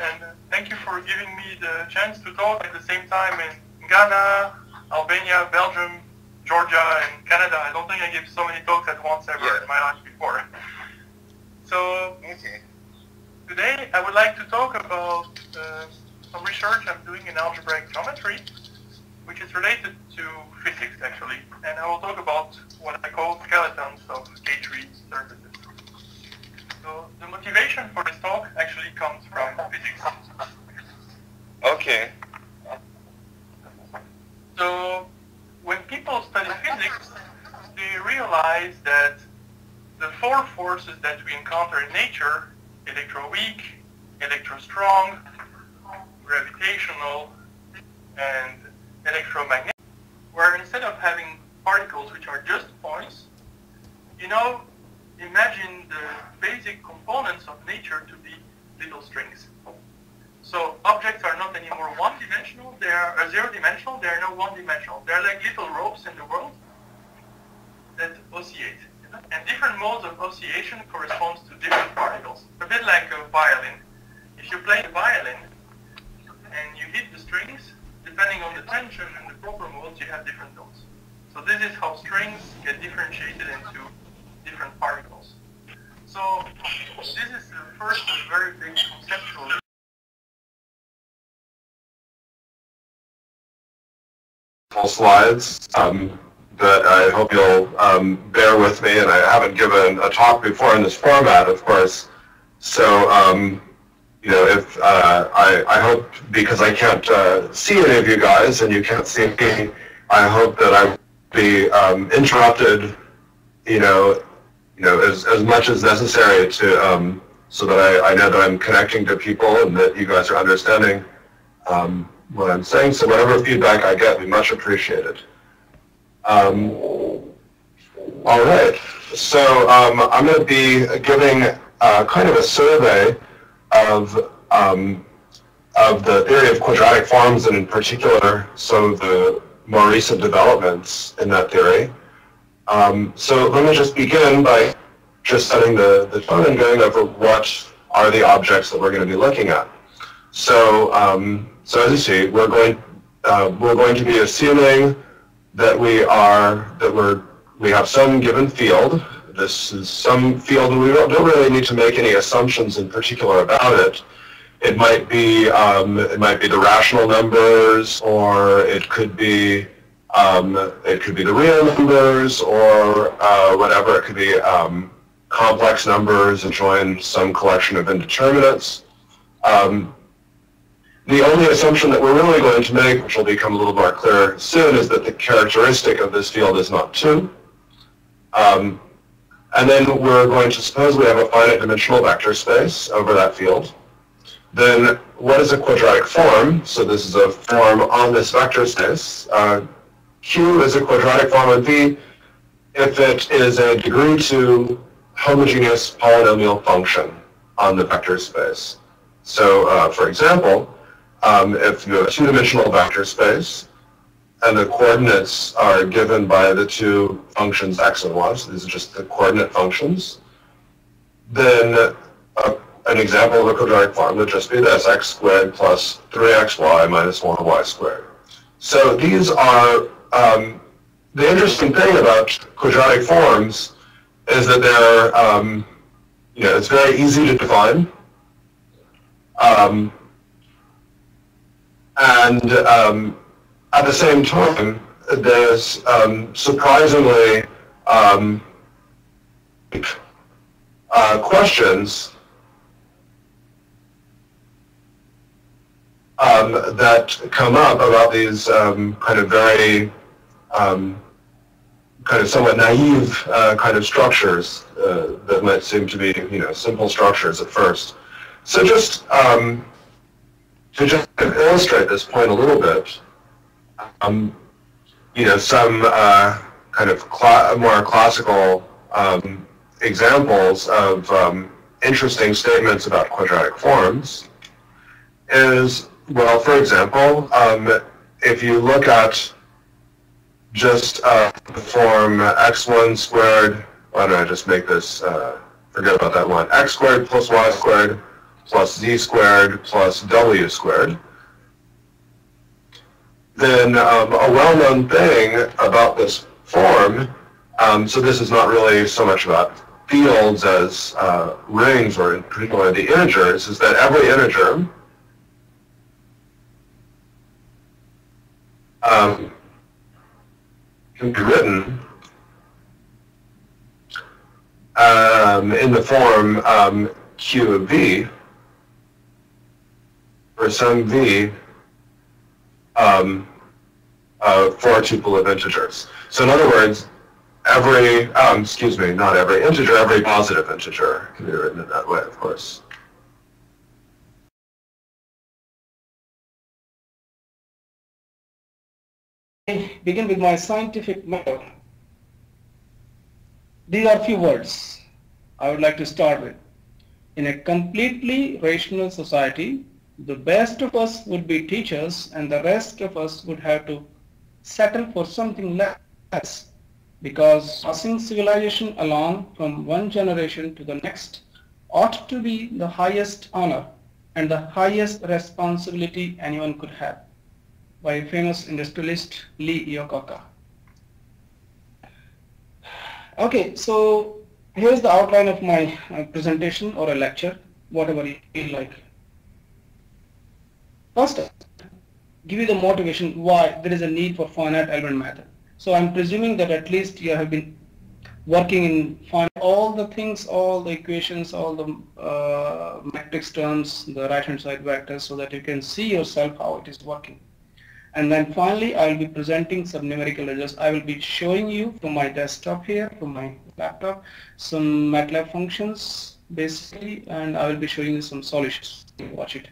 and uh, thank you for giving me the chance to talk at the same time in Ghana, Albania, Belgium, Georgia, and Canada. I don't think I gave so many talks at once ever Yeah. in my life before. So Okay. today I would like to talk about uh, some research I'm doing in algebraic geometry, which is related to physics actually, and I will talk about what I call skeletons of K3 surfaces. So the motivation for this talk actually comes from physics. Okay. So when people study physics, they realize that the four forces that we encounter in nature, electroweak, electrostrong, gravitational, and electromagnetic, where instead of having particles which are just points, you know, imagine the basic components of nature to be little strings. So objects are not anymore one-dimensional, they are uh, zero-dimensional, they are not one-dimensional. They're like little ropes in the world that oscillate. And different modes of oscillation corresponds to different particles. A bit like a violin. If you play a violin and you hit the strings, depending on the tension and the proper modes, you have different notes. So this is how strings get differentiated into different particles. So this is the first very big conceptual slides um, that I hope you'll um, bear with me. And I haven't given a talk before in this format, of course. So, um, you know, if uh, I, I hope because I can't uh, see any of you guys and you can't see me, I hope that I will be um, interrupted, you know, you know, as, as much as necessary to um, so that I, I know that I'm connecting to people and that you guys are understanding um, what I'm saying. So whatever feedback I get, we much appreciated. Um, all right. So um, I'm going to be giving uh, kind of a survey of um, of the theory of quadratic forms, and in particular, some of the more recent developments in that theory. Um, so let me just begin by just setting the, the tone and going over what are the objects that we're going to be looking at. So, um, so as you see, we're going uh, we're going to be assuming that we are that we're we have some given field. This is some field, and we don't, don't really need to make any assumptions in particular about it. It might be um, it might be the rational numbers, or it could be um, it could be the real numbers, or uh, whatever. It could be um, complex numbers and join some collection of indeterminates. Um, the only assumption that we're really going to make, which will become a little more clear soon, is that the characteristic of this field is not 2. Um, and then we're going to suppose we have a finite dimensional vector space over that field. Then what is a quadratic form? So this is a form on this vector space. Uh, Q is a quadratic form of V if it is a degree 2 homogeneous polynomial function on the vector space. So uh, for example, um, if you have a two-dimensional vector space, and the coordinates are given by the two functions x and y, so these are just the coordinate functions, then uh, an example of a quadratic form would just be this, x squared plus 3xy minus 1y squared. So these are, um, the interesting thing about quadratic forms is that they're, um, you know, it's very easy to define. Um, and um, at the same time, there's um, surprisingly um, uh, questions that come up about these kind of very um, kind of somewhat naive uh, kind of structures uh, that might seem to be, you know, simple structures at first. So just um, to just illustrate this point a little bit, um, you know, some uh, kind of cla more classical um, examples of um, interesting statements about quadratic forms is, well, for example, um, if you look at just uh, form x1 squared, why don't I just make this, uh, forget about that one, x squared plus y squared plus z squared plus w squared, then um, a well-known thing about this form, um, so this is not really so much about fields as uh, rings or in particular the integers, is that every integer um, written um, in the form um, q of v for some v um, uh, for a tuple of integers. So in other words, every, um, excuse me, not every integer, every positive integer can be written in that way, of course. Begin with my scientific method. These are few words I would like to start with. In a completely rational society, the best of us would be teachers and the rest of us would have to settle for something less because passing civilization along from one generation to the next ought to be the highest honor and the highest responsibility anyone could have by famous industrialist Lee Iacocca. Okay, so here's the outline of my presentation or a lecture, whatever you feel like. First, give you the motivation why there is a need for finite element method. So I'm presuming that at least you have been working in find all the things, all the equations, all the uh, matrix terms, the right hand side vectors so that you can see yourself how it is working. And then finally I will be presenting some numerical results. I will be showing you from my desktop here, from my laptop, some MATLAB functions basically and I will be showing you some solutions. Watch it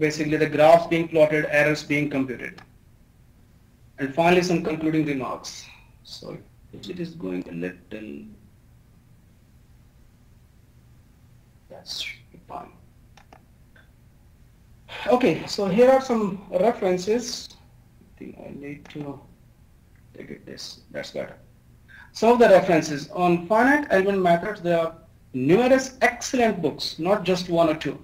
basically the graphs being plotted, errors being computed. And finally some concluding remarks. So it is going a little, that's fine. Okay, so here are some references. I think I need to take it this, that's better. Some of the references on finite element methods, there are numerous excellent books, not just one or two.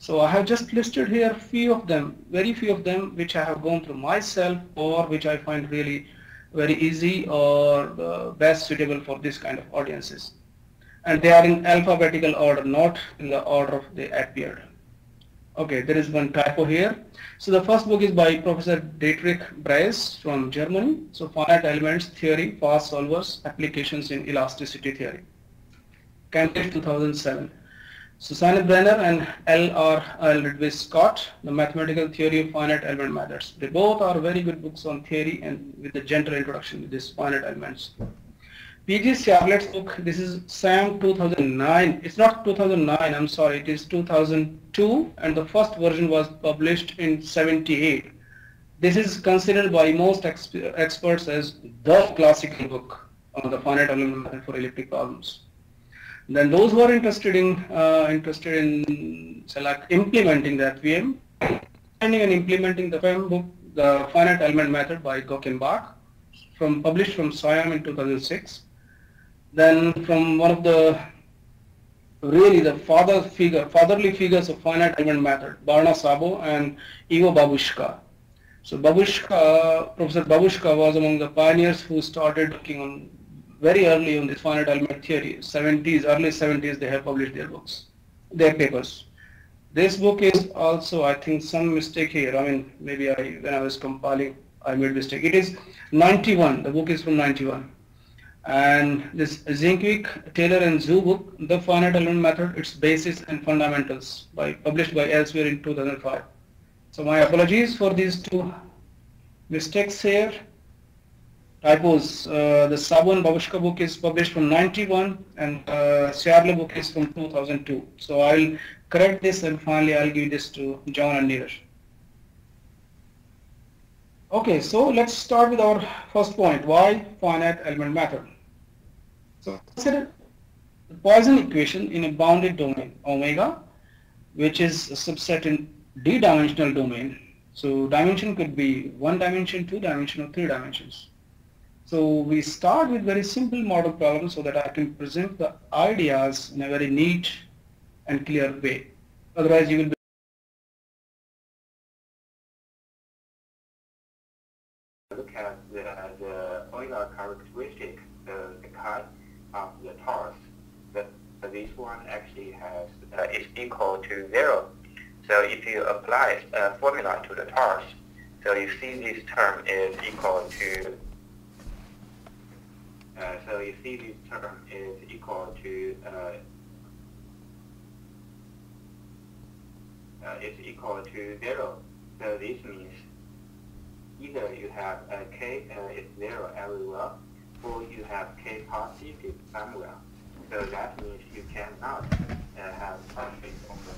So I have just listed here few of them, very few of them which I have gone through myself or which I find really very easy or uh, best suitable for this kind of audiences. And they are in alphabetical order, not in the order of they appeared. Okay, there is one typo here. So the first book is by Professor Dietrich Braess from Germany. So finite elements theory, fast solvers, applications in elasticity theory. Cambridge 2007. Susanne Brenner and L.R. Ludwig Scott, The Mathematical Theory of Finite Element Methods. They both are very good books on theory and with a gentle introduction to these finite elements. P.G. Ciarlet's book, this is SIAM 2009. It's not 2009, I'm sorry, it is 2002 and the first version was published in 78. This is considered by most exp experts as the classical book on the finite element method for elliptic problems. Then those who are interested in uh, interested in say like implementing the FEM, finding and implementing the FEM book, the finite element method by Bach, from published from SIAM in 2006. Then from one of the really the father figure, fatherly figures of finite element method, Barna Szabo and Ivo Babuška. So Babuška, Professor Babuška was among the pioneers who started working on very early on this finite element theory, 70s, early 70s, they have published their books, their papers. This book is also, I think, some mistake here. I mean, maybe I, when I was compiling, I made mistake. It is 91. The book is from 91. And this Zienkiewicz, Taylor and Zhu book, The Finite Element Method, Its Basis and Fundamentals, by published by Elsevier in 2005. So my apologies for these two mistakes here typos. Uh, the Sabon Babuška book is published from 91 and uh, book is from 2002. So I'll correct this and finally I'll give this to John and Neeraj. Okay, so let's start with our first point. Why finite element method? So consider the Poisson equation in a bounded domain, omega, which is a subset in d-dimensional domain. So dimension could be one dimension, two dimension, or three dimensions. So we start with very simple model problem so that I can present the ideas in a very neat and clear way. Otherwise, you will be look at the, uh, the Euler characteristic, the, the of the torus. The, this one actually has uh, is equal to zero. So if you apply a formula to the torus, so you see this term is equal to uh, so you see this term is equal to uh, uh, is equal to zero. So this means either you have a k uh, is zero everywhere, or you have k positive somewhere. So that means you cannot uh, have conflict on the.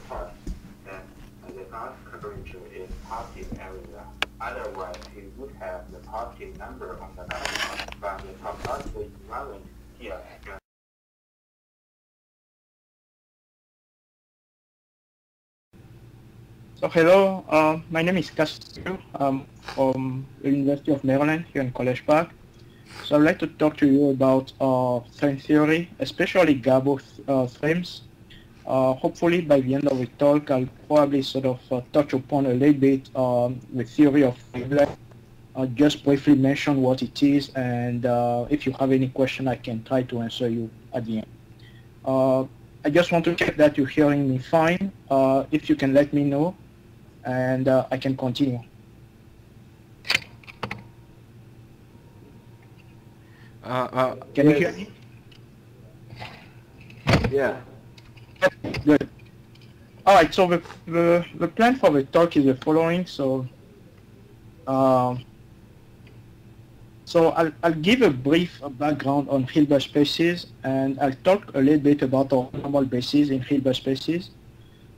Then uh, the Gauss curvature is positive everywhere. Otherwise, you would have the positive number on the left, but the topological equivalent here. So hello, uh, my name is Castillo. I'm from the University of Maryland here in College Park. So I'd like to talk to you about uh, theory, especially Gabor uh, frames. Uh, hopefully by the end of the talk, I'll probably sort of uh, touch upon a little bit um, the theory of wavelength. I'll just briefly mention what it is, and uh, if you have any question, I can try to answer you at the end. Uh, I just want to check that you're hearing me fine. Uh, if you can let me know, and I can continue. Can you hear me? Yeah. Good. All right. So the the, the plan for the talk is the following. So, um, so I'll I'll give a brief background on Hilbert spaces, and I'll talk a little bit about orthonormal bases in Hilbert spaces.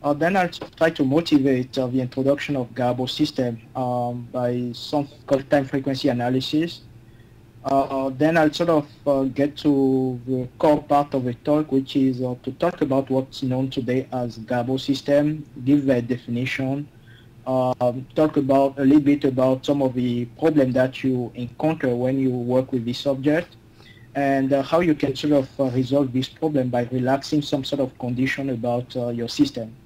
Uh, then I'll try to motivate uh, the introduction of Gabor system um, by something called time frequency analysis. Uh, then I'll sort of uh, get to the core part of the talk, which is uh, to talk about what's known today as Gabor system, give a definition, um, talk about a little bit about some of the problems that you encounter when you work with this subject, and uh, how you can sort of uh, resolve this problem by relaxing some sort of condition about uh, your system.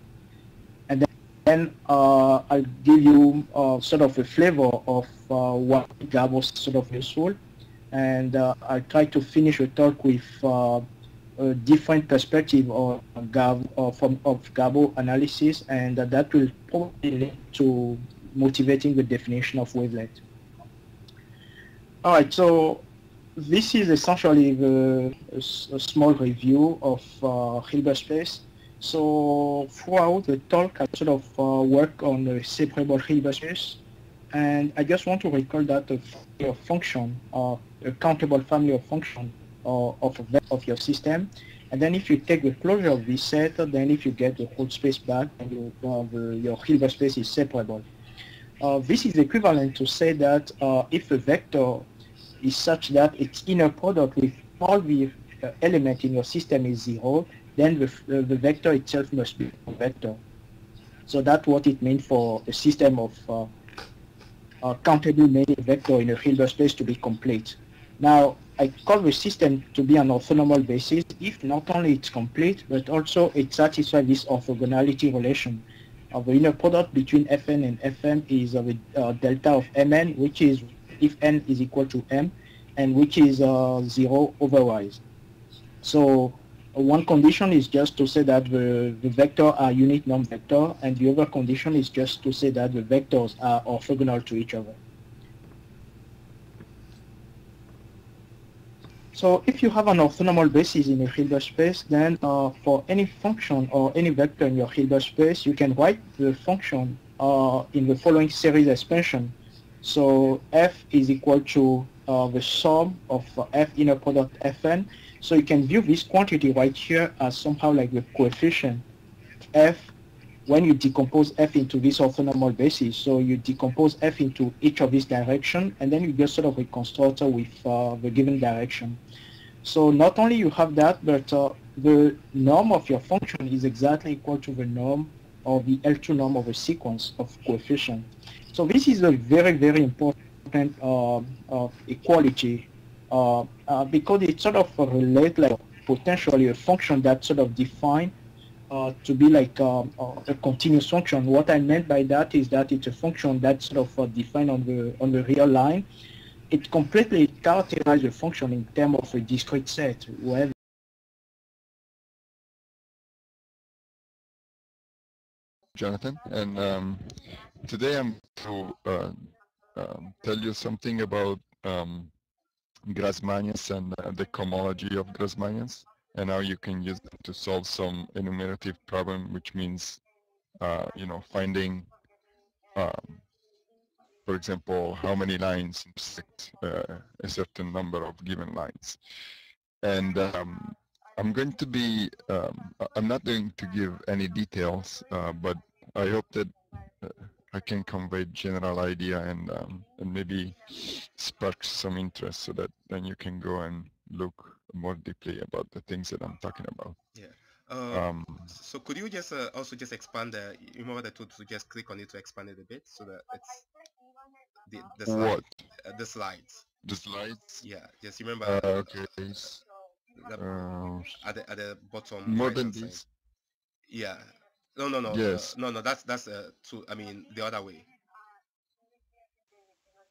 And then, then I'll give you sort of a flavor of what Gabor is sort of useful and uh, I'll try to finish the talk with uh, a different perspective of, Gab, of, of Gabor analysis, and uh, that will probably lead to motivating the definition of wavelet. All right, so this is essentially the, a, a small review of uh, Hilbert space. So throughout the talk, I sort of uh, work on the separable Hilbert space, and I just want to recall that a function, uh, a countable family of function uh, of, of your system. And then if you take the closure of this set, then if you get the whole space back, and you, uh, the, your Hilbert space is separable. Uh, this is equivalent to say that uh, if a vector is such that its inner product with all the uh, element in your system is zero, then the, the vector itself must be a vector. So that's what it means for a system of uh, uh, countable many vector in a Hilbert space to be complete. Now, I call the system to be an orthonormal basis if not only it's complete, but also it satisfies this orthogonality relation. of the inner product between Fn and Fm is uh, uh, delta of Mn, which is if n is equal to m, and which is uh, zero otherwise. So one condition is just to say that the, the vector are unit norm vector, and the other condition is just to say that the vectors are orthogonal to each other. So if you have an orthonormal basis in a Hilbert space, then uh, for any function or any vector in your Hilbert space, you can write the function uh, in the following series expansion. So f is equal to uh, the sum of f inner product fn. So you can view this quantity right here as somehow like the coefficient f when you decompose f into this orthonormal basis. So you decompose f into each of these direction, and then you just sort of reconstruct with uh, the given direction. So not only you have that, but uh, the norm of your function is exactly equal to the norm or the L2 norm of a sequence of coefficient. So this is a very, very important uh, equality uh, uh, because it sort of relates like potentially a function that sort of define uh, to be like um, a continuous function. What I meant by that is that it's a function that's sort of defined on the on the real line. It completely characterizes the function in terms of a discrete set, where Jonathan, and um, today I'm to uh, um, tell you something about um, Grassmannians and uh, the cohomology of Grassmannians and now you can use them to solve some enumerative problem, which means, uh, you know, finding, um, for example, how many lines intersect uh, a certain number of given lines. And um, I'm going to be, um, I'm not going to give any details, uh, but I hope that uh, I can convey general idea and um, and maybe spark some interest so that then you can go and look more deeply about the things that I'm talking about. Yeah. Uh, um, so could you just uh, also just expand the, remember the tool to just click on it to expand it a bit so that it's the, the slide, what? Uh, the slides. The slides? Yeah, just remember. Uh, okay. The, uh, at, the, at the bottom. More right than this? Side. Yeah. No, no, no. Yes. No, no, that's, that's, uh, to, I mean, the other way.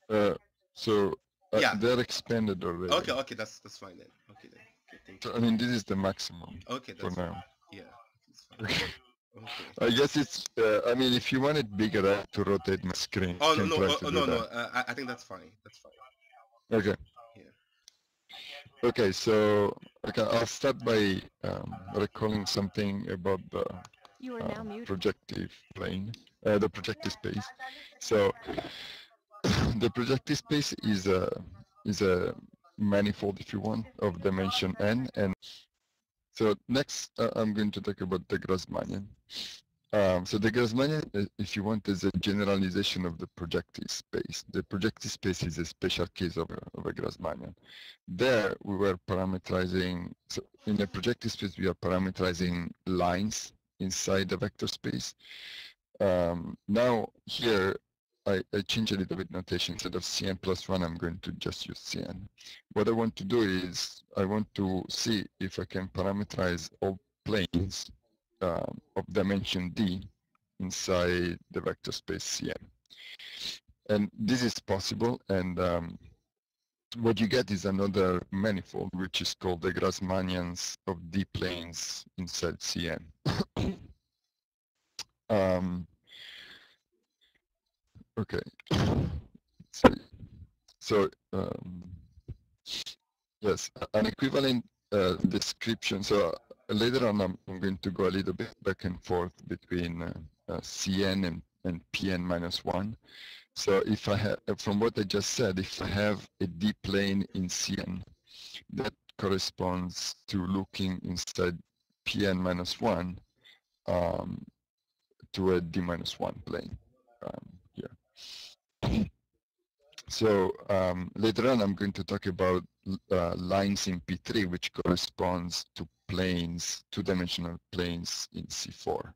Uh, so uh, yeah. they're expanded already. Okay, okay, that's that's fine then. Okay then. Okay, so, I mean, this is the maximum. Okay, for now. Yeah. Okay. okay. I guess it's. Uh, I mean, if you want it bigger, I have to rotate my screen. Oh no, no, oh, no, no. Uh, I, I think that's fine. That's fine. Okay. Yeah. Okay, so okay, I'll start by um, recalling something about the you are now uh, projective plane, uh, the projective space. So the projective space is a is a manifold, if you want, of dimension n. And so next, uh, I'm going to talk about the Grassmannian. Um, so the Grassmannian, uh, if you want, is a generalization of the projective space. The projective space is a special case of a, of a Grassmannian. There, we were parameterizing, so in the projective space, we are parameterizing lines inside the vector space. Um, now, here, I, I change a little bit notation. Instead of Cn plus 1, I'm going to just use Cn. What I want to do is I want to see if I can parameterize all planes um, of dimension d inside the vector space Cn. And this is possible, and um, what you get is another manifold, which is called the Grassmannians of d planes inside Cn. um, Okay. So, um, yes, an equivalent uh, description. So uh, later on, I'm, I'm, going to go a little bit back and forth between uh, uh Cn and, and Pn minus one. So if I have, from what I just said, if I have a D plane in Cn, that corresponds to looking inside Pn minus one um, to a D minus one plane. Um, so um, later on, I'm going to talk about uh, lines in P3, which corresponds to planes, two-dimensional planes in C4.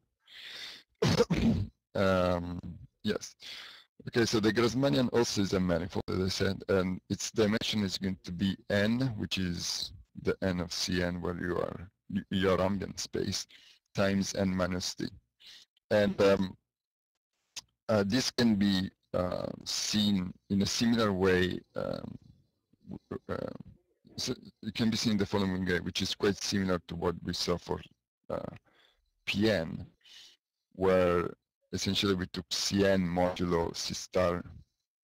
um, yes. Okay, so the Grassmannian also is a manifold, as I said, and its dimension is going to be n, which is the n of Cn, where you are your ambient space, times n minus d. And um, uh, this can be uh, seen in a similar way. Um, uh, so it can be seen the following way, which is quite similar to what we saw for uh, PN, where essentially we took Cn modulo C star.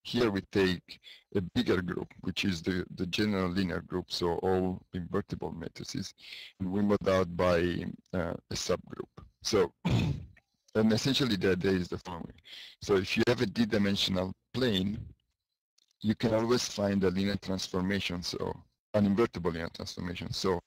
Here we take a bigger group, which is the, the general linear group, so all invertible matrices, and we mod out by uh, a subgroup. So And essentially the idea is the following. So if you have a d-dimensional plane, you can always find a linear transformation, so an invertible linear transformation. So